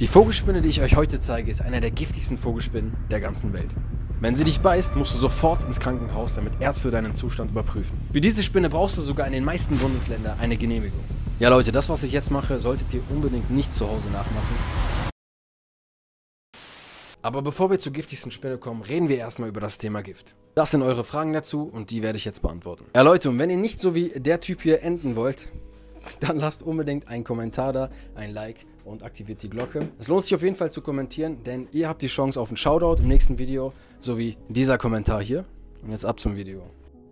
Die Vogelspinne, die ich euch heute zeige, ist einer der giftigsten Vogelspinnen der ganzen Welt. Wenn sie dich beißt, musst du sofort ins Krankenhaus, damit Ärzte deinen Zustand überprüfen. Für diese Spinne brauchst du sogar in den meisten Bundesländern eine Genehmigung. Ja Leute, das was ich jetzt mache, solltet ihr unbedingt nicht zu Hause nachmachen. Aber bevor wir zur giftigsten Spinne kommen, reden wir erstmal über das Thema Gift. Das sind eure Fragen dazu und die werde ich jetzt beantworten. Ja Leute, und wenn ihr nicht so wie der Typ hier enden wollt, dann lasst unbedingt einen Kommentar da, ein Like und aktiviert die Glocke. Es lohnt sich auf jeden Fall zu kommentieren, denn ihr habt die Chance auf einen Shoutout im nächsten Video, sowie dieser Kommentar hier. Und jetzt ab zum Video.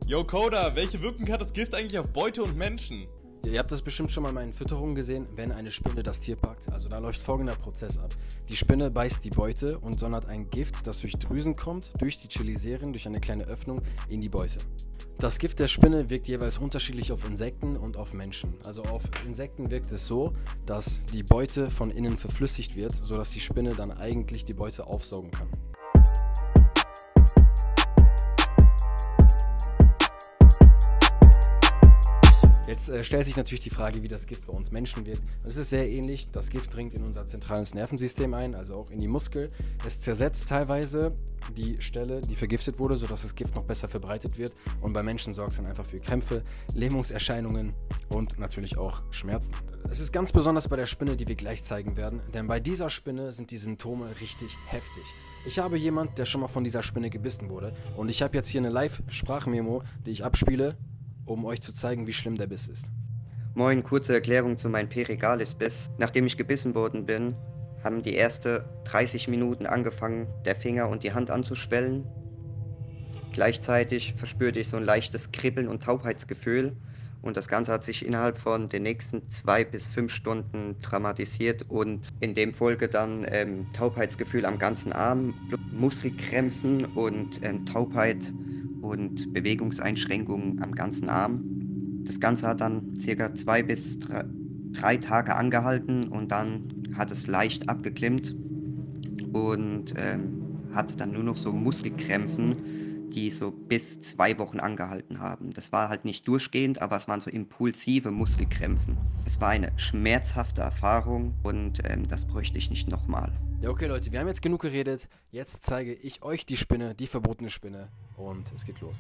Yo Coda, welche Wirkung hat das Gift eigentlich auf Beute und Menschen? Ihr habt das bestimmt schon mal in meinen Fütterungen gesehen, wenn eine Spinne das Tier packt. Also da läuft folgender Prozess ab. Die Spinne beißt die Beute und sondert ein Gift, das durch Drüsen kommt, durch die Chiliserien, durch eine kleine Öffnung in die Beute. Das Gift der Spinne wirkt jeweils unterschiedlich auf Insekten und auf Menschen. Also auf Insekten wirkt es so, dass die Beute von innen verflüssigt wird, sodass die Spinne dann eigentlich die Beute aufsaugen kann. Jetzt äh, stellt sich natürlich die Frage, wie das Gift bei uns Menschen wirkt. es ist sehr ähnlich. Das Gift dringt in unser zentrales Nervensystem ein, also auch in die Muskel. Es zersetzt teilweise die Stelle, die vergiftet wurde, sodass das Gift noch besser verbreitet wird. Und bei Menschen sorgt es dann einfach für Krämpfe, Lähmungserscheinungen und natürlich auch Schmerzen. Es ist ganz besonders bei der Spinne, die wir gleich zeigen werden, denn bei dieser Spinne sind die Symptome richtig heftig. Ich habe jemand, der schon mal von dieser Spinne gebissen wurde und ich habe jetzt hier eine Live-Sprachmemo, die ich abspiele um euch zu zeigen, wie schlimm der Biss ist. Moin, kurze Erklärung zu meinem Perigalis-Biss. Nachdem ich gebissen worden bin, haben die ersten 30 Minuten angefangen, der Finger und die Hand anzuschwellen. Gleichzeitig verspürte ich so ein leichtes Kribbeln und Taubheitsgefühl und das Ganze hat sich innerhalb von den nächsten zwei bis fünf Stunden dramatisiert und in dem Folge dann ähm, Taubheitsgefühl am ganzen Arm, Muskelkrämpfen und ähm, Taubheit und Bewegungseinschränkungen am ganzen Arm. Das Ganze hat dann circa zwei bis drei, drei Tage angehalten und dann hat es leicht abgeklimmt und ähm, hatte dann nur noch so Muskelkrämpfen, die so bis zwei Wochen angehalten haben. Das war halt nicht durchgehend, aber es waren so impulsive Muskelkrämpfen. Es war eine schmerzhafte Erfahrung und ähm, das bräuchte ich nicht nochmal. Ja, okay, Leute, wir haben jetzt genug geredet. Jetzt zeige ich euch die Spinne, die verbotene Spinne. Und es geht los.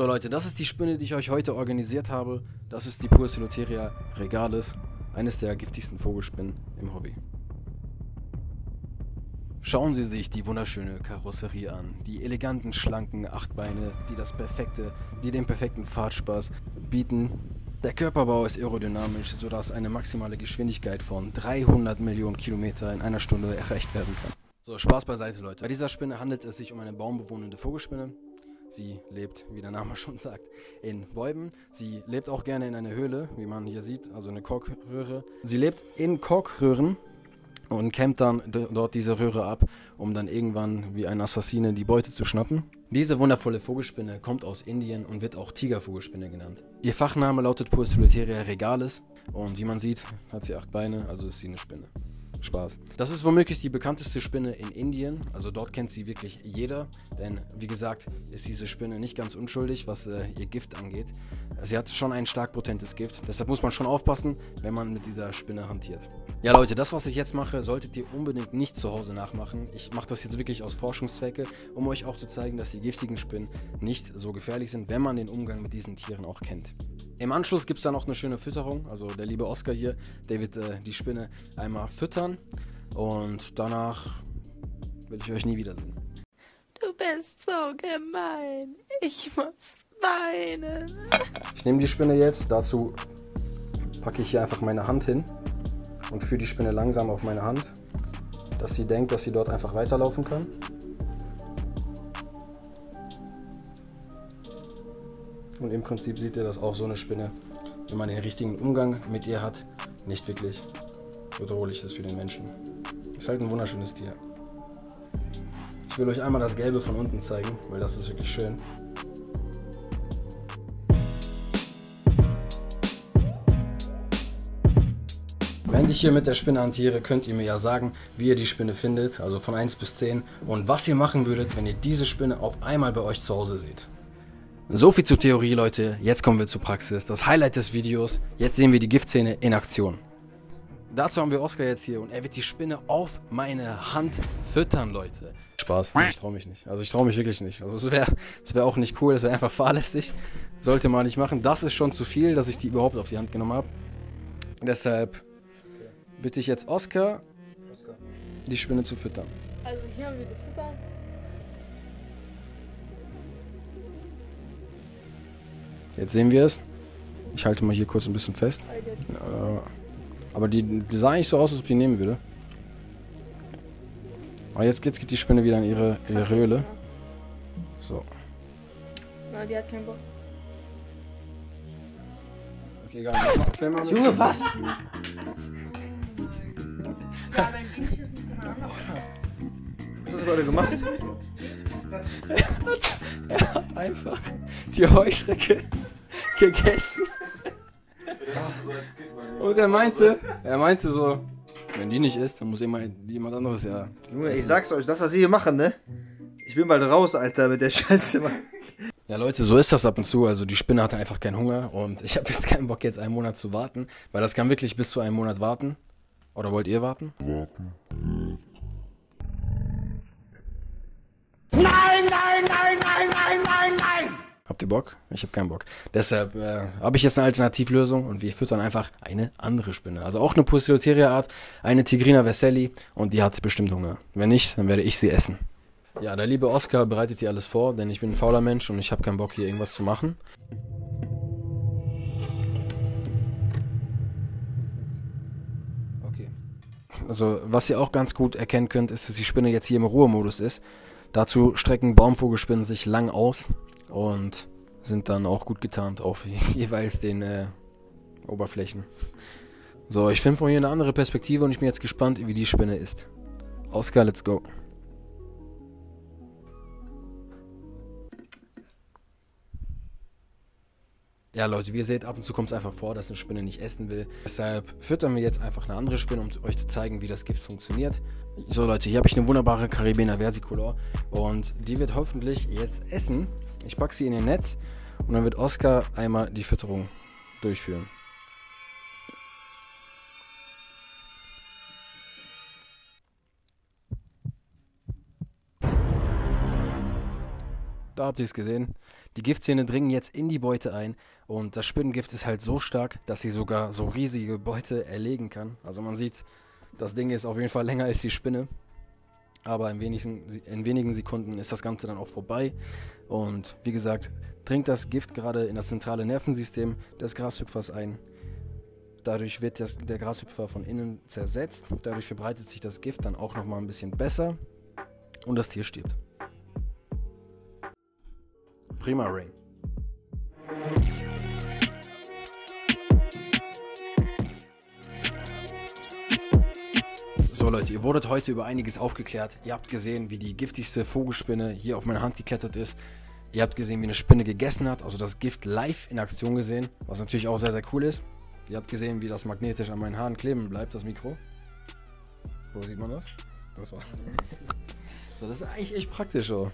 So Leute, das ist die Spinne, die ich euch heute organisiert habe. Das ist die Purceloteria regalis, eines der giftigsten Vogelspinnen im Hobby. Schauen Sie sich die wunderschöne Karosserie an, die eleganten, schlanken Achtbeine, die das perfekte, die den perfekten Fahrtspaß bieten. Der Körperbau ist aerodynamisch, sodass eine maximale Geschwindigkeit von 300 Millionen Kilometer in einer Stunde erreicht werden kann. So, Spaß beiseite, Leute. Bei dieser Spinne handelt es sich um eine baumbewohnende Vogelspinne. Sie lebt, wie der Name schon sagt, in Bäumen. Sie lebt auch gerne in einer Höhle, wie man hier sieht, also eine Korkröhre. Sie lebt in Korkröhren und kämmt dann dort diese Röhre ab, um dann irgendwann wie ein Assassine die Beute zu schnappen. Diese wundervolle Vogelspinne kommt aus Indien und wird auch Tigervogelspinne genannt. Ihr Fachname lautet Pursuleteria regalis und wie man sieht, hat sie acht Beine, also ist sie eine Spinne. Spaß. Das ist womöglich die bekannteste Spinne in Indien. Also dort kennt sie wirklich jeder. Denn wie gesagt, ist diese Spinne nicht ganz unschuldig, was äh, ihr Gift angeht. Sie hat schon ein stark potentes Gift. Deshalb muss man schon aufpassen, wenn man mit dieser Spinne hantiert. Ja Leute, das was ich jetzt mache, solltet ihr unbedingt nicht zu Hause nachmachen. Ich mache das jetzt wirklich aus Forschungszwecke, um euch auch zu zeigen, dass die giftigen Spinnen nicht so gefährlich sind, wenn man den Umgang mit diesen Tieren auch kennt. Im Anschluss gibt es dann noch eine schöne Fütterung. Also der liebe Oscar hier, der wird äh, die Spinne einmal füttern. Und danach will ich euch nie wiedersehen. Du bist so gemein. Ich muss weinen. Ich nehme die Spinne jetzt. Dazu packe ich hier einfach meine Hand hin und führe die Spinne langsam auf meine Hand, dass sie denkt, dass sie dort einfach weiterlaufen kann. Und im Prinzip sieht ihr, dass auch so eine Spinne, wenn man den richtigen Umgang mit ihr hat, nicht wirklich bedrohlich ist für den Menschen. Ist halt ein wunderschönes Tier. Ich will euch einmal das Gelbe von unten zeigen, weil das ist wirklich schön. Während ich hier mit der Spinne hantiere, könnt ihr mir ja sagen, wie ihr die Spinne findet, also von 1 bis 10 und was ihr machen würdet, wenn ihr diese Spinne auf einmal bei euch zu Hause seht. So viel zur Theorie, Leute. Jetzt kommen wir zur Praxis. Das Highlight des Videos. Jetzt sehen wir die Giftzähne in Aktion. Dazu haben wir Oscar jetzt hier und er wird die Spinne auf meine Hand füttern, Leute. Spaß, ich traue mich nicht. Also ich traue mich wirklich nicht. Also es wäre wär auch nicht cool, das wäre einfach fahrlässig. Sollte man nicht machen. Das ist schon zu viel, dass ich die überhaupt auf die Hand genommen habe. Deshalb bitte ich jetzt Oscar, die Spinne zu füttern. Also hier haben wir das Futter. Jetzt sehen wir es. Ich halte mal hier kurz ein bisschen fest. Äh, aber die, die sah eigentlich so aus, als ob die nehmen würde. Aber jetzt, jetzt geht die Spinne wieder in ihre, ihre Höhle. So. Na, die hat keinen Bock. Okay, egal. Junge, was? Ja, wenn die nicht ist, jemand anders. Was hast du gerade gemacht? Einfach die Heuschrecke gegessen. Und er meinte, er meinte so, wenn die nicht isst, dann muss jemand, jemand anderes ja. Junge, ich sag's euch, das, was sie hier machen, ne? Ich bin bald raus, Alter, mit der Scheiße, Mann. Ja, Leute, so ist das ab und zu. Also die Spinne hatte einfach keinen Hunger und ich habe jetzt keinen Bock, jetzt einen Monat zu warten, weil das kann wirklich bis zu einem Monat warten. Oder wollt ihr warten? Warten. Nein, nein, nein, nein, nein, nein, nein! Habt ihr Bock? Ich habe keinen Bock. Deshalb äh, habe ich jetzt eine Alternativlösung und wir füttern einfach eine andere Spinne. Also auch eine Pussyloteria-Art, eine Tigrina Veseli und die hat bestimmt Hunger. Wenn nicht, dann werde ich sie essen. Ja, der liebe Oscar bereitet hier alles vor, denn ich bin ein fauler Mensch und ich habe keinen Bock hier irgendwas zu machen. Okay. Also, was ihr auch ganz gut erkennen könnt, ist, dass die Spinne jetzt hier im Ruhemodus ist. Dazu strecken Baumvogelspinnen sich lang aus und sind dann auch gut getarnt auf jeweils den äh, Oberflächen. So, ich finde von hier eine andere Perspektive und ich bin jetzt gespannt, wie die Spinne ist. Oscar, let's go. Ja, Leute, wie ihr seht, ab und zu kommt es einfach vor, dass eine Spinne nicht essen will. Deshalb füttern wir jetzt einfach eine andere Spinne, um euch zu zeigen, wie das Gift funktioniert. So, Leute, hier habe ich eine wunderbare Caribena versicolor und die wird hoffentlich jetzt essen. Ich packe sie in ihr Netz und dann wird Oscar einmal die Fütterung durchführen. Da habt ihr es gesehen. Die Giftzähne dringen jetzt in die Beute ein und das Spinnengift ist halt so stark, dass sie sogar so riesige Beute erlegen kann. Also man sieht, das Ding ist auf jeden Fall länger als die Spinne. Aber in wenigen, in wenigen Sekunden ist das Ganze dann auch vorbei. Und wie gesagt, dringt das Gift gerade in das zentrale Nervensystem des Grashüpfers ein. Dadurch wird das, der Grashüpfer von innen zersetzt. Dadurch verbreitet sich das Gift dann auch nochmal ein bisschen besser. Und das Tier stirbt. Prima Rain. Leute, ihr wurdet heute über einiges aufgeklärt. Ihr habt gesehen, wie die giftigste Vogelspinne hier auf meine Hand geklettert ist. Ihr habt gesehen, wie eine Spinne gegessen hat, also das Gift live in Aktion gesehen, was natürlich auch sehr, sehr cool ist. Ihr habt gesehen, wie das magnetisch an meinen Haaren kleben bleibt, das Mikro. Wo sieht man das? Das war. So, das ist eigentlich echt praktisch so.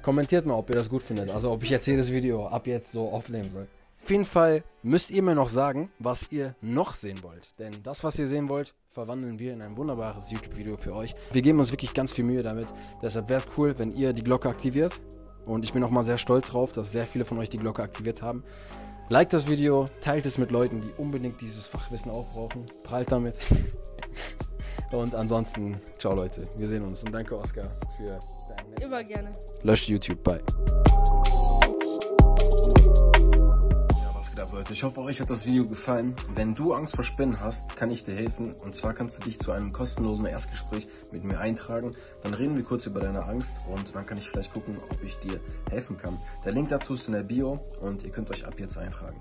Kommentiert mal, ob ihr das gut findet. Also ob ich jetzt jedes Video ab jetzt so aufnehmen soll. Auf jeden Fall müsst ihr mir noch sagen, was ihr noch sehen wollt. Denn das, was ihr sehen wollt, verwandeln wir in ein wunderbares YouTube-Video für euch. Wir geben uns wirklich ganz viel Mühe damit. Deshalb wäre es cool, wenn ihr die Glocke aktiviert. Und ich bin auch mal sehr stolz drauf, dass sehr viele von euch die Glocke aktiviert haben. Liked das Video, teilt es mit Leuten, die unbedingt dieses Fachwissen aufbrauchen. Prallt damit. Und ansonsten, ciao Leute, wir sehen uns. Und danke Oscar für deine... Immer gerne. Löscht YouTube, bye. Leute? Ich hoffe, euch hat das Video gefallen. Wenn du Angst vor Spinnen hast, kann ich dir helfen. Und zwar kannst du dich zu einem kostenlosen Erstgespräch mit mir eintragen. Dann reden wir kurz über deine Angst und dann kann ich vielleicht gucken, ob ich dir helfen kann. Der Link dazu ist in der Bio und ihr könnt euch ab jetzt eintragen.